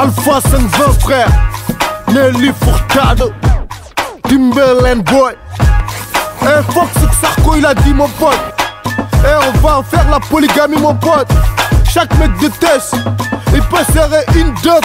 Alpha 520 frère. Nelly Furtado Timberland boy. Fox Sarko il a dit mon pote. Eh on va en faire la polygamie mon pote. Chaque mec de test Il peut serrer une dot